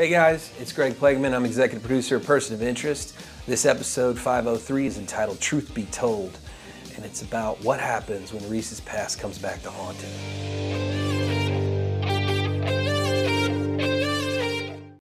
Hey guys, it's Greg Plageman. I'm executive producer of Person of Interest. This episode 503 is entitled Truth Be Told, and it's about what happens when Reese's past comes back to haunt him.